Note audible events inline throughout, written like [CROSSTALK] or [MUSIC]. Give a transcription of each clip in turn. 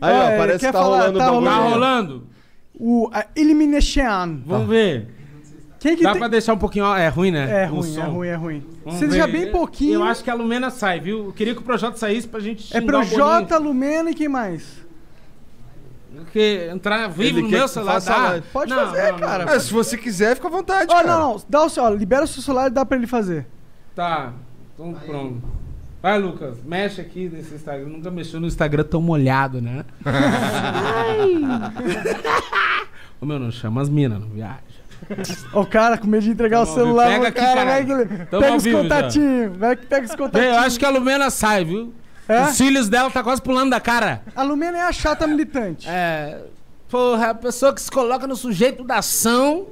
Aí, ó, É, parece que tá falar? rolando Tá o bagulho. Tá rolando. O a Elimination. Vamos ver. Quem que Dá tem... pra deixar um pouquinho. ó, É ruim, né? É O ruim, é som. ruim, é ruim. Vamos Se deixar ver. bem pouquinho. Eu acho que a Lumena sai, viu? Eu queria que o projeto saísse pra gente É xingar o Projota, Lumena e quem mais? Porque entrar vivo Ele no quer meu que celular faça dá. live. Pode Não, fazer, não, cara. É, se você quiser, fica à vontade, Ó, cara. não, não. Dá o seu, ó, libera o seu celular e dá pra ele fazer. Tá, então pronto. Vai, Lucas, mexe aqui nesse Instagram. Nunca mexeu no Instagram tão molhado, né? Ai. Ô, meu, não chama as minas, não viaja. Ó, o cara com medo de entregar Tamo o celular. Pega aqui, cara, vai que Pega os contatinhos. Vai que pega os contatinhos. eu acho que a Lumena sai, viu? É? Os cílios dela tá quase pulando da cara. A Lumena é a chata militante. É. Porra, a pessoa que se coloca no sujeito da ação,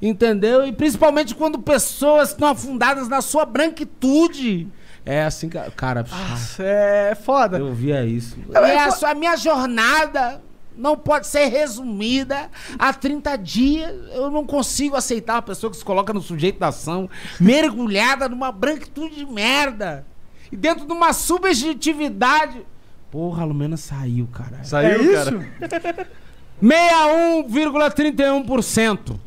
entendeu? E principalmente quando pessoas estão afundadas na sua branquitude. É assim que. Cara, Nossa, é foda. eu via isso. É, a, sua- a minha jornada não pode ser resumida a 30 dias. Eu não consigo aceitar uma pessoa que se coloca no sujeito da ação, mergulhada numa branquitude de merda. E dentro de uma subjetividade. Porra, a Lumena saiu, cara. Saiu, é isso? [LAUGHS] cara. 61,31%.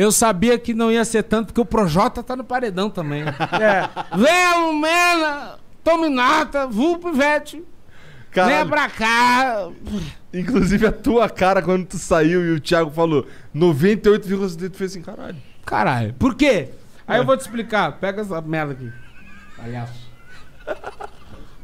Eu sabia que não ia ser tanto, porque o Projota tá no paredão também. É. Vem a Lumena, tome nota, vulpo Ivete. Vem Caralho. pra cá. Inclusive a tua cara quando tu saiu e o Thiago falou 98,7, tu fez assim, caralho. Caralho. Por quê? Aí eu vou te explicar. Pega essa merda aqui. Palhaço.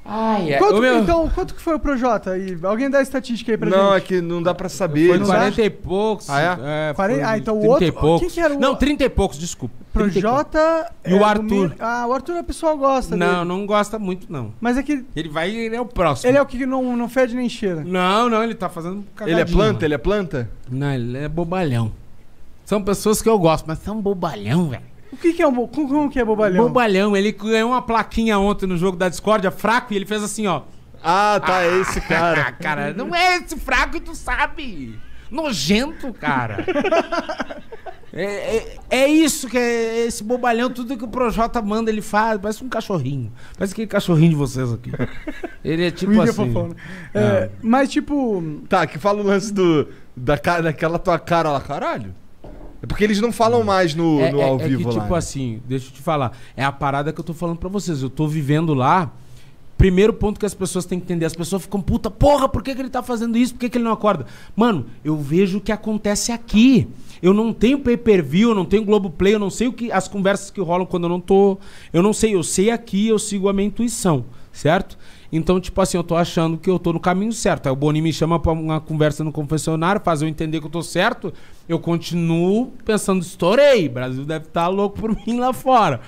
Ai, é. Quanto, meu, Então, quanto que foi o Projota aí? Alguém dá a estatística aí pra não, é gente? que não dá pra saber. Foi não 40 e poucos. Ah, é? Quarenta- foi ah, então o 30 e outro- poucos. quem que era o- Não, 30 e poucos, desculpa. 30 e poucos. Projota. E o é, Arthur? Ah, o Arthur a pessoa gosta Não, dele. não gosta muito, não. Mas é que Ele vai ele é o próximo. ele é o que não, não fede nem cheira. Não, não, ele tá fazendo Ele é planta? Ele é planta? Não, ele é bobalhão. São pessoas que eu gosto, mas são bobalhão, velho. O que, que é um bo... como, que é bobalhão? Bobalhão. Ele ganhou uma plaquinha ontem no jogo da Discordia, fraco, e ele fez assim, ó. Ah, tá, é esse Ah, cara. [LAUGHS] cara, não é esse fraco e tu sabe. Nojento, cara. [LAUGHS] É, é, é isso que é esse bobalhão, tudo que o Projota manda, ele faz. Parece um cachorrinho. Parece aquele cachorrinho de vocês aqui. Ele é tipo [LAUGHS] O assim. Fofão, né? É, Mas, tipo, Tá, que fala o lance do, da, daquela tua cara lá, caralho. É porque eles não falam mais no, É, no é- ao é vivo que, lá. tipo né? assim, deixa eu te falar. É a parada que eu tô falando pra vocês. Eu tô vivendo lá. Primeiro ponto que as pessoas têm que entender. As pessoas ficam, puta, porra, por que, que ele tá fazendo isso? Por que, que ele não acorda? Mano, eu vejo o que acontece aqui. Eu não tenho pay-per-view, eu não tenho Globoplay, eu não sei o que as conversas que rolam quando eu não tô. Eu não sei, eu sei aqui, eu sigo a minha intuição, certo? Então, tipo assim, eu tô achando que eu tô no caminho certo. Aí o Boni me chama pra uma conversa no confessionário, faz eu entender que eu tô certo. Eu continuo pensando, estourei. O Brasil deve estar louco por [LAUGHS] mim lá fora.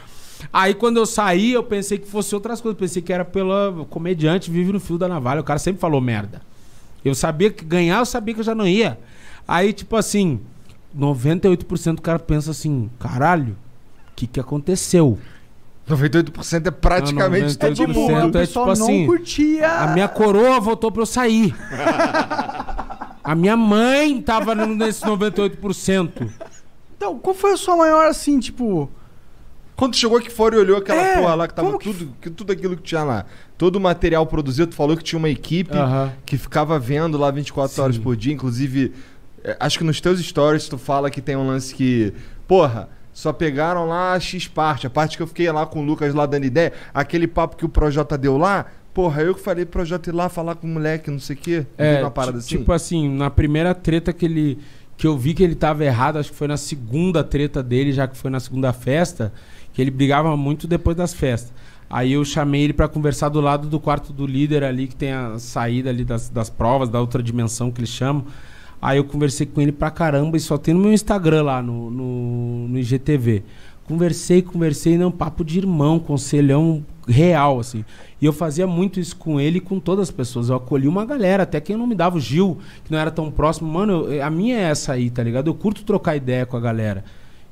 Aí quando eu saí, eu pensei que fosse outras coisas. Pensei que era pela comediante, vive no fio da navalha. O cara sempre falou merda. Eu sabia que ganhar, eu sabia que eu já não ia. Aí, tipo assim, 98% do cara pensa assim, caralho, o que que aconteceu? 98% é praticamente Não, é 98% todo tipo, mundo. o é pessoal tipo não assim, curtia. A minha coroa voltou pra eu sair. A minha mãe tava nesse 98%. Então, qual foi a sua maior, assim, tipo... Quando tu chegou aqui fora e olhou aquela É, porra lá que tava que- tudo, que, tudo aquilo que tinha lá, todo o material produzido, tu falou que tinha uma equipe Aham. que ficava vendo lá 24 Sim. horas por dia, inclusive, é, acho que nos teus stories tu fala que tem um lance que, porra, só pegaram lá a X parte, a parte que eu fiquei lá com o Lucas lá dando ideia, aquele papo que o Projota deu lá, porra, eu que falei pro Projota ir lá falar com o moleque, não sei o quê, É, uma parada assim. tipo assim, na primeira treta que ele que eu vi que ele tava errado, acho que foi na segunda treta dele, já que foi na segunda festa, que ele brigava muito depois das festas. Aí eu chamei ele pra conversar do lado do quarto do líder ali, que tem a saída ali das, das provas, da outra dimensão que eles chamam. Aí eu conversei com ele pra caramba e só tem no meu Instagram lá, no, no, no IGTV. Conversei, conversei, não, papo de irmão, conselhão real, assim. E eu fazia muito isso com ele e com todas as pessoas. Eu acolhi uma galera, até quem não me dava o Gil, que não era tão próximo. Mano, eu- a minha é essa aí, tá ligado? Eu curto trocar ideia com a galera.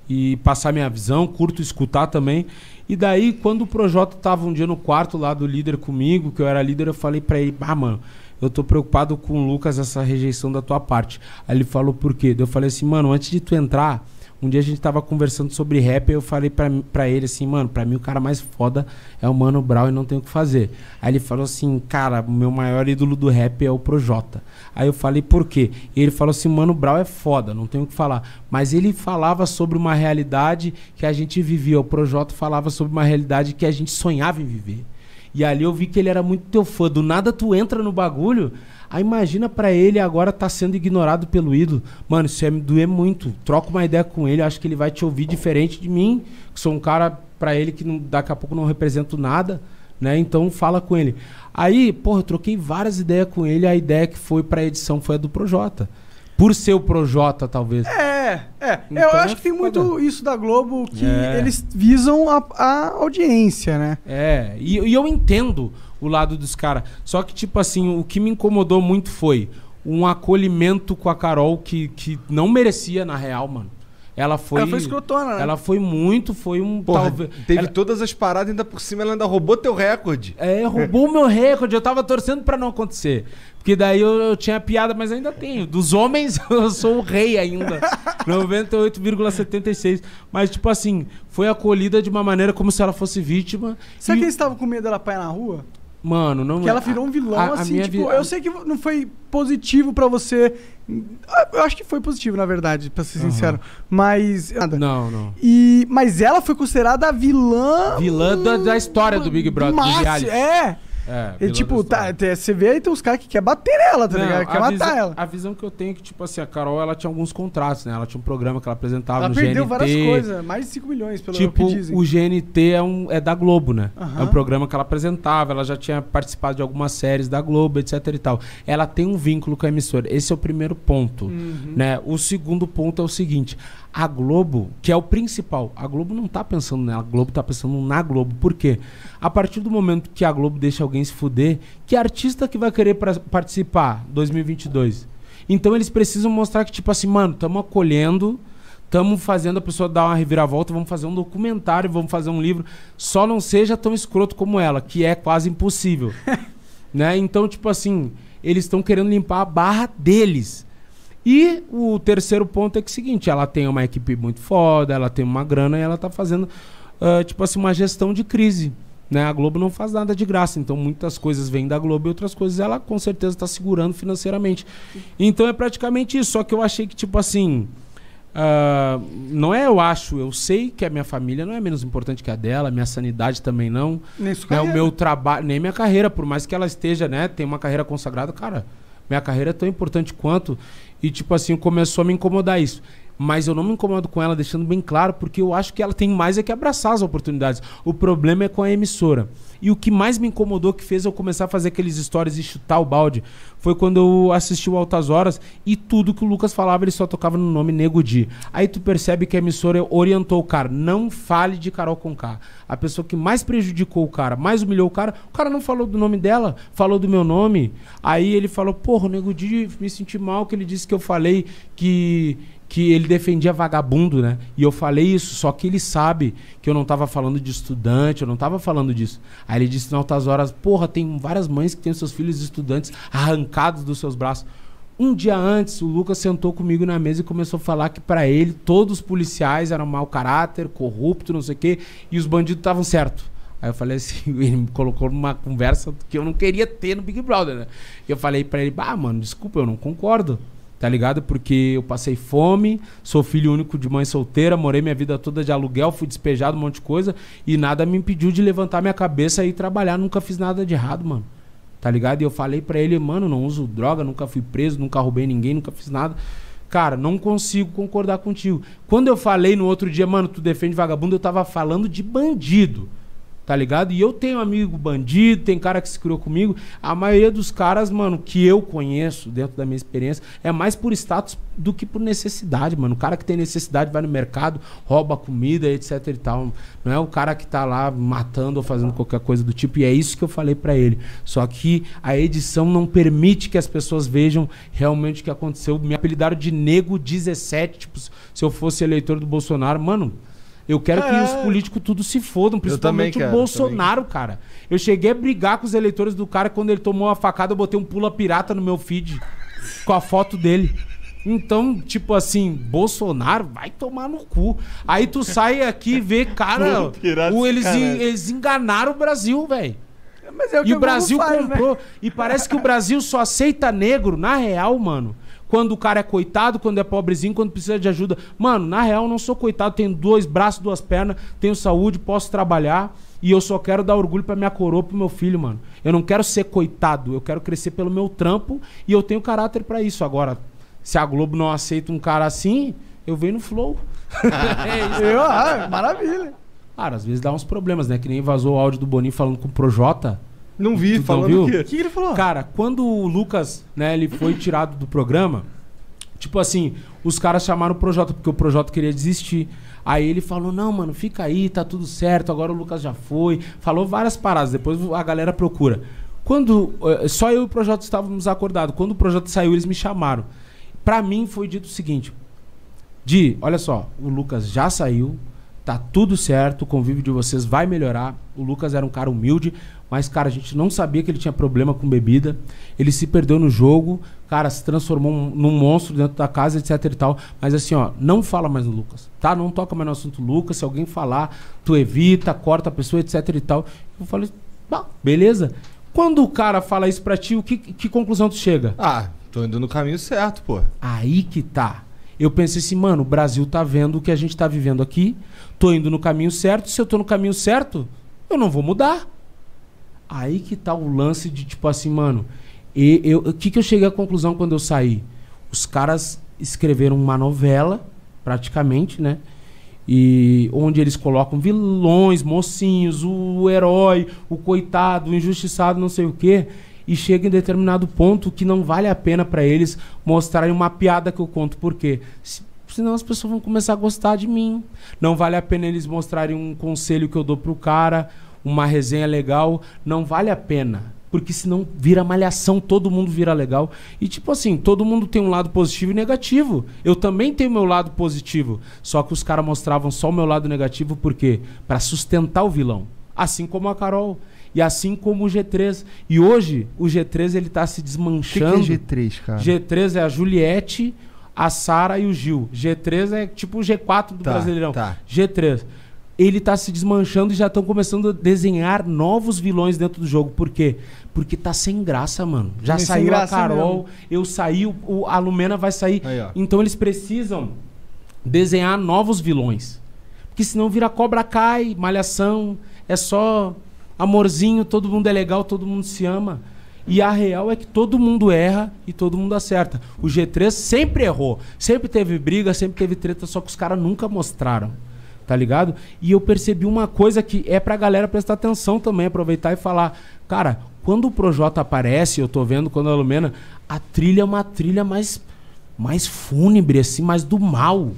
E passar minha visão, curto escutar também. E daí, quando o Projota tava um dia no quarto lá do líder comigo, que eu era líder, eu falei pra ele, ah, mano, eu tô preocupado com o Lucas, essa rejeição da tua parte. Aí ele falou, por quê? Eu falei assim, mano, antes de tu entrar, Um dia a gente tava conversando sobre rap e eu falei pra, pra ele assim, mano, pra mim o cara mais foda é o Mano Brown e não tem o que fazer. Aí ele falou assim, cara, meu maior ídolo do rap é o Projota. Aí eu falei, por quê? E ele falou assim, Mano Brown é foda, não tem o que falar. Mas ele falava sobre uma realidade que a gente vivia. O Projota falava sobre uma realidade que a gente sonhava em viver. E ali eu vi que ele era muito teu fã. Do nada tu entra no bagulho. Aí imagina pra ele agora tá sendo ignorado pelo ídolo. Mano, isso ia me doer muito. Troca uma ideia com ele, acho que ele vai te ouvir diferente de mim, que sou um cara pra ele que não- daqui a pouco não represento nada, né? Então fala com ele. Aí, porra, eu troquei várias ideias com ele, a ideia que foi pra edição foi a do Projota. Por ser o Projota, talvez. É, é. Então eu é acho que tem muito isso da Globo que É. eles visam a, a audiência, né? É, e, e eu entendo o lado dos caras. Só que, tipo assim, o que me incomodou muito foi um acolhimento com a Carol que, que não merecia, na real, mano. Ela foi. Ela foi escrotona, né? Ela foi muito, foi um. Porra, talvez- teve ela- todas as paradas, ainda por cima ela ainda roubou teu recorde. É, roubou o meu recorde. Eu tava torcendo pra não acontecer. Porque daí eu, eu tinha piada, mas ainda tenho. Dos homens, [LAUGHS] eu sou o rei ainda. [LAUGHS] 98,76. Mas, tipo assim, foi acolhida de uma maneira como se ela fosse vítima. Será E- que eles estavam com medo dela apanhar na rua? Mano, não Que ela virou um vilão, a- a assim, minha tipo, vi- eu sei que não foi positivo pra você. Eu acho que foi positivo, na verdade, pra ser Aham. sincero. Mas. Nada. Não, não. E, mas ela foi considerada a vilã. Vilã da- da história do Big Brother, do máximo, reality. É. É, E, tipo, tá, você vê aí tem uns caras que quer bater nela, tá Não, ligado? Quer matar visão, ela. A visão que eu tenho é que, tipo assim, a Carol, ela tinha alguns contratos, né? Ela tinha um programa que ela apresentava Ela no perdeu GNT. várias coisas, mais de 5 milhões, pelo Tipo, que dizem. o GNT é, um, é da Globo, né? Aham. É um programa que ela apresentava, ela já tinha participado de algumas séries da Globo, etc e tal. Ela tem um vínculo com a emissora. Esse é o primeiro ponto, Uhum. né? O segundo ponto é o seguinte, a Globo, que é o principal, a Globo não tá pensando nela, a Globo tá pensando na Globo. Por quê? A partir do momento que a Globo deixa alguém se fuder, que artista que vai querer pra- participar 2022? Então eles precisam mostrar que, tipo assim, mano, estamos acolhendo, estamos fazendo a pessoa dar uma reviravolta, vamos fazer um documentário, vamos fazer um livro. Só não seja tão escroto como ela, que é quase impossível. [LAUGHS] né? Então, tipo assim, eles estão querendo limpar a barra deles. E o terceiro ponto é que é o seguinte, ela tem uma equipe muito foda, ela tem uma grana e ela tá fazendo, ah, tipo assim, uma gestão de crise. Né? A Globo não faz nada de graça, então muitas coisas vêm da Globo e outras coisas ela com certeza está segurando financeiramente. Então é praticamente isso, só que eu achei que, tipo assim, ah, não é eu acho, eu sei que a minha família não é menos importante que a dela, minha sanidade também não. Nem sua Né, o carreira. meu trabalho, nem minha carreira, por mais que ela esteja, né, tem uma carreira consagrada, cara, minha carreira é tão importante quanto. E, tipo assim, começou a me incomodar isso. Mas eu não me incomodo com ela, deixando bem claro, porque eu acho que ela tem mais é que abraçar as oportunidades. O problema é com a emissora. E o que mais me incomodou, que fez eu começar a fazer aqueles stories e chutar o balde, foi quando eu assisti o Altas Horas e tudo que o Lucas falava, ele só tocava no nome Nego Di. Aí tu percebe que a emissora orientou o cara, não fale de Carol Conká. A pessoa que mais prejudicou o cara, mais humilhou o cara, o cara não falou do nome dela, falou do meu nome. Aí ele falou, porra, o Nego Di, me senti mal que ele disse que eu falei que que ele defendia vagabundo, né? E eu falei isso, só que ele sabe que eu não tava falando de estudante, eu não tava falando disso. Aí ele disse em altas horas, porra, tem várias mães que têm seus filhos estudantes arrancados dos seus braços. Um dia antes, o Lucas sentou comigo na mesa e começou a falar que pra ele todos os policiais eram mau caráter, corrupto, não sei o quê, e os bandidos estavam certos. Aí eu falei assim, [LAUGHS] ele me colocou numa conversa que eu não queria ter no Big Brother, né? E eu falei pra ele, bah, mano, desculpa, eu não concordo. Tá ligado? Porque eu passei fome, sou filho único de mãe solteira, morei minha vida toda de aluguel, fui despejado, um monte de coisa, e nada me impediu de levantar minha cabeça e trabalhar. Nunca fiz nada de errado, mano. Tá ligado? E eu falei pra ele, mano, não uso droga, nunca fui preso, nunca roubei ninguém, nunca fiz nada. Cara, não consigo concordar contigo. Quando eu falei no outro dia, mano, tu defende vagabundo, eu tava falando de bandido. Tá ligado? E eu tenho amigo bandido, tem cara que se criou comigo. A maioria dos caras, mano, que eu conheço dentro da minha experiência, é mais por status do que por necessidade, mano. O cara que tem necessidade vai no mercado, rouba comida, etc e tal. Não é o cara que tá lá matando ou fazendo qualquer coisa do tipo. E é isso que eu falei pra ele. Só que a edição não permite que as pessoas vejam realmente o que aconteceu. Me apelidaram de Nego 17, tipo, se eu fosse eleitor do Bolsonaro. Mano, eu quero que os Caralho. políticos tudo se fodam, principalmente também o quero, Bolsonaro, cara. Eu cheguei a brigar com os eleitores do cara quando ele tomou uma facada, eu botei um pula pirata no meu feed com a foto dele. Então, tipo assim, Bolsonaro vai tomar no cu. Aí tu sai aqui e vê, cara, o- eles, cara. eles enganaram o Brasil, velho. É o que E o Globo Brasil faz, né? comprou. E parece que o Brasil só aceita negro, na real, mano. Quando o cara é coitado, quando é pobrezinho, quando precisa de ajuda. Mano, na real, eu não sou coitado. Tenho dois braços, duas pernas, tenho saúde, posso trabalhar. E eu só quero dar orgulho pra minha coroa, pro meu filho, mano. Eu não quero ser coitado. Eu quero crescer pelo meu trampo. E eu tenho caráter pra isso. Agora, se a Globo não aceita um cara assim, eu venho no flow. [LAUGHS] é isso. Eu, ah, maravilha. Cara, às vezes dá uns problemas, né? Que nem vazou o áudio do Boninho falando com o Projota. Não vi, Tu não falando viu? o O quê? que, que ele falou? Cara, quando o Lucas, né, ele foi tirado do programa, tipo assim, os caras chamaram o Projota, porque o Projota queria desistir. Aí ele falou, não, mano, fica aí, tá tudo certo, agora o Lucas já foi. Falou várias paradas, depois a galera procura. Quando, eh, só eu e o Projota estávamos acordados. Quando o Projota saiu, eles me chamaram. Pra mim foi dito o seguinte, Di, olha só, o Lucas já saiu, tá tudo certo, o convívio de vocês vai melhorar. O Lucas era um cara humilde, mas, cara, a gente não sabia que ele tinha problema com bebida. Ele se perdeu no jogo, cara, se transformou um- num monstro dentro da casa, etc e tal. Mas assim, ó, não fala mais no Lucas, tá? Não toca mais no assunto Lucas. Se alguém falar, tu evita, corta a pessoa, etc e tal. Eu falei, bah, beleza. Quando o cara fala isso pra ti, o que, que conclusão tu chega? Ah, tô indo no caminho certo, pô. Aí que tá. Eu pensei assim, mano, o Brasil tá vendo o que a gente tá vivendo aqui. Tô indo no caminho certo. Se eu tô no caminho certo, eu não vou mudar. Aí que tá o lance de tipo assim, mano. E eu, o que, que eu cheguei à conclusão quando eu saí? Os caras escreveram uma novela, praticamente, né? E onde eles colocam vilões, mocinhos, o herói, o coitado, o injustiçado, não sei o quê. E chega em determinado ponto que não vale a pena pra eles mostrarem uma piada que eu conto. Por quê? Se- Senão as pessoas vão começar a gostar de mim. Não vale a pena eles mostrarem um conselho que eu dou pro cara, uma resenha legal. Não vale a pena. Porque senão vira malhação, todo mundo vira legal. E tipo assim, todo mundo tem um lado positivo e negativo. Eu também tenho meu lado positivo. Só que os caras mostravam só o meu lado negativo, por quê? Pra sustentar o vilão. Assim como a Carol. E assim como o G3. E hoje, o G3 ele tá se O que, que desmanchando. é G3, cara? G3 é a Juliette, a Sara e o Gil. G3 é tipo o G4 do Tá, Brasileirão. tá. G3. Ele tá se desmanchando e já estão começando a desenhar novos vilões dentro do jogo. Por quê? Porque tá sem graça, mano. Já saiu a Carol, mesmo. eu saí, o, a Lumena vai sair. Aí, então eles precisam desenhar novos vilões. Porque senão vira Cobra Kai, Malhação, é só amorzinho, todo mundo é legal, todo mundo se ama. E a real é que todo mundo erra e todo mundo acerta. O G3 sempre errou, sempre teve briga, sempre teve treta, só que os caras nunca mostraram. Tá ligado? E eu percebi uma coisa que é pra galera prestar atenção também, aproveitar e falar, cara, quando o Projota aparece, eu tô vendo quando a Lumena, a trilha é uma trilha mais mais fúnebre assim, mais do mal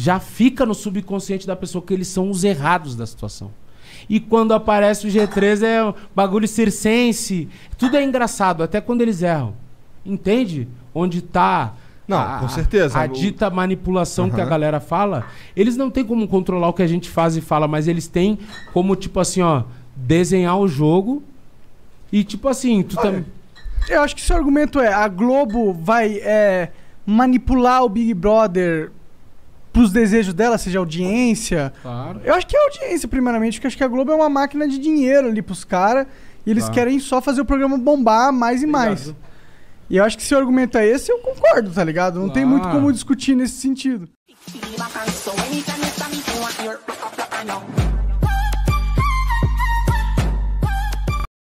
já fica no subconsciente da pessoa que eles são os errados da situação. E quando aparece o G3 é bagulho circense. Tudo é engraçado, até quando eles erram. Entende? Onde tá. Não, a- com certeza. A O- dita manipulação que a galera fala. Eles não têm como controlar o que a gente faz e fala, mas eles têm como, tipo assim, ó, desenhar o jogo. E, tipo assim, tu também. Eu acho que seu argumento é a Globo vai é, manipular o Big Brother pros desejos dela, seja audiência. Claro. Eu acho que é audiência, primeiramente, porque acho que a Globo é uma máquina de dinheiro ali pros caras. E eles Tá. querem só fazer o programa bombar mais e mais. E eu acho que se o argumento é esse, eu concordo, tá ligado? Não tem muito como discutir nesse sentido.